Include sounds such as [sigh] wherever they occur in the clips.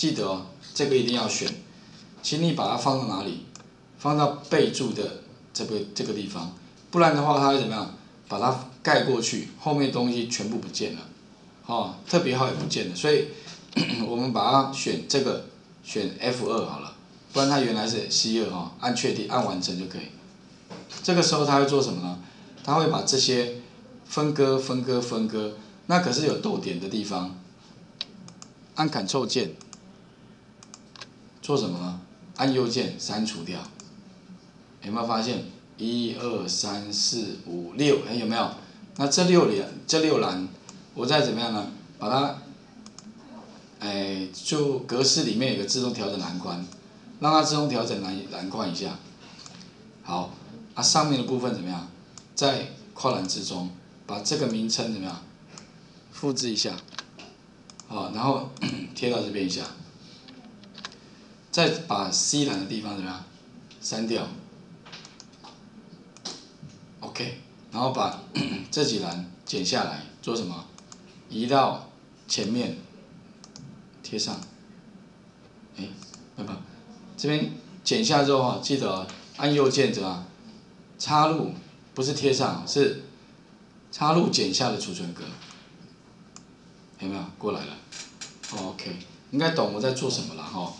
记得哦，这个一定要选，请你把它放到哪里？放到备注的这个这个地方，不然的话它会怎么样？把它盖过去，后面东西全部不见了，哦，特别号也不见了，所以 [clears throat] 我们把它选这个，选 F 二好了，不然它原来是 C 二哈，按确定按完成就可以。这个时候它会做什么呢？它会把这些分割分割分割，那可是有逗点的地方，按 Ctrl 键做什么呢？按右键删除掉，有没有发现？一二三四五六，哎有没有？那这六栏这六栏，我再怎么样呢？把它，哎就格式里面有个自动调整栏宽，让它自动调整栏栏宽一下。好，啊上面的部分怎么样？在跨栏之中，把这个名称怎么样？复制一下，好，然后 [clears throat] 贴到这边一下，再把 C 栏的地方怎么样？删掉。OK，然后把 [clears throat] 这几栏剪下来做什么？移到前面贴上。哎，不不，这边剪下之后啊，记得按右键怎么？插入，不是贴上，是插入剪下的储存格。有没有过来了？OK，应该懂我在做什么了哈。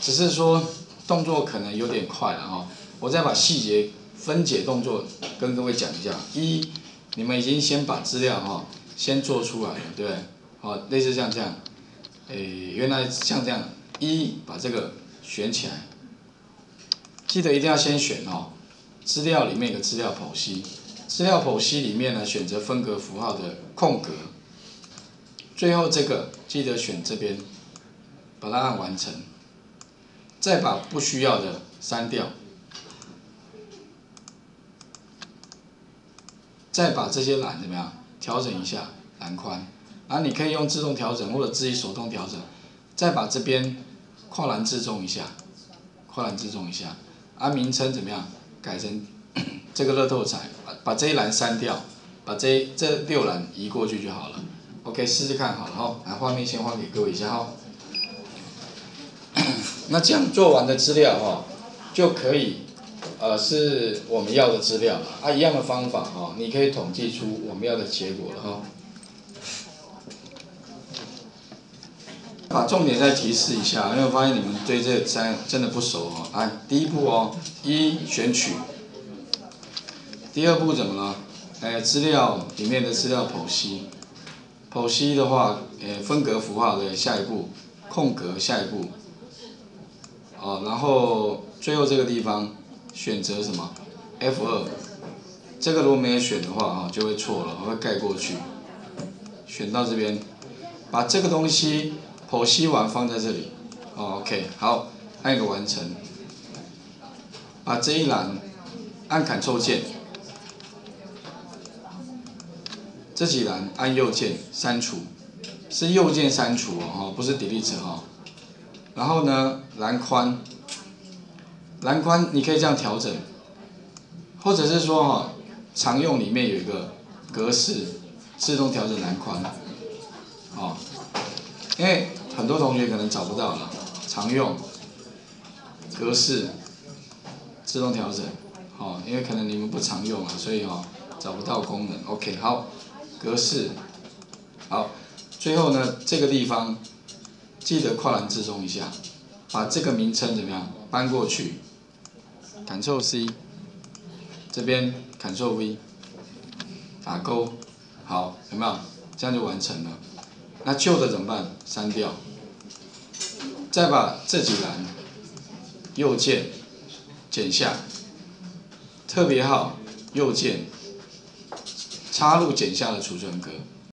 只是说动作可能有点快了哈，我再把细节。分解动作跟各位讲一下，一，你们已经先把资料哈先做出来了，对？好，类似像这样，诶，原来像这样，一把这个选起来，记得一定要先选哦，资料里面有个资料剖析，资料剖析里面呢选择分隔符号的空格，最后这个记得选这边，把它按完成，再把不需要的删掉。再把这些栏怎么样调整一下栏宽，然后你可以用自动调整或者自己手动调整，再把这边跨栏自重一下，跨栏自重一下，啊名称怎么样改成 [clears throat] 这个乐透彩，把这一栏删掉，把这这六栏移过去就好了。OK 试试看好了哈，来画面先换给各位一下哈。那这样做完的资料哈就可以。呃，是我们要的资料啊，一样的方法哈，你可以统计出我们要的结果了哈。把重点再提示一下，因为我发现你们对这三真的不熟哦。来，第一步哦，一选取。第二步怎么了？哎，资料里面的资料剖析，剖析的话，哎，分隔符号的下一步，空格下一步。哦，然后最后这个地方。选择什么？F 二，这个如果没有选的话哈，就会错了，会盖过去。选到这边，把这个东西剖析完放在这里。OK，好，按一个完成。把这一栏按 Ctrl 键，这几栏按右键删除，是右键删除哦，不是 Delete 哈。然后呢，栏宽。栏宽你可以这样调整，或者是说哈，常用里面有一个格式自动调整栏宽，哦，因为很多同学可能找不到了，常用格式自动调整，哦，因为可能你们不常用啊，所以哦找不到功能。OK，好，格式，好，最后呢这个地方记得跨栏自重一下，把这个名称怎么样搬过去。Ctrl C，这边 Ctrl V，打勾，好，有没有？这样就完成了。那旧的怎么办？删掉。再把这几栏右键剪下，特别号右键插入剪下的储存格。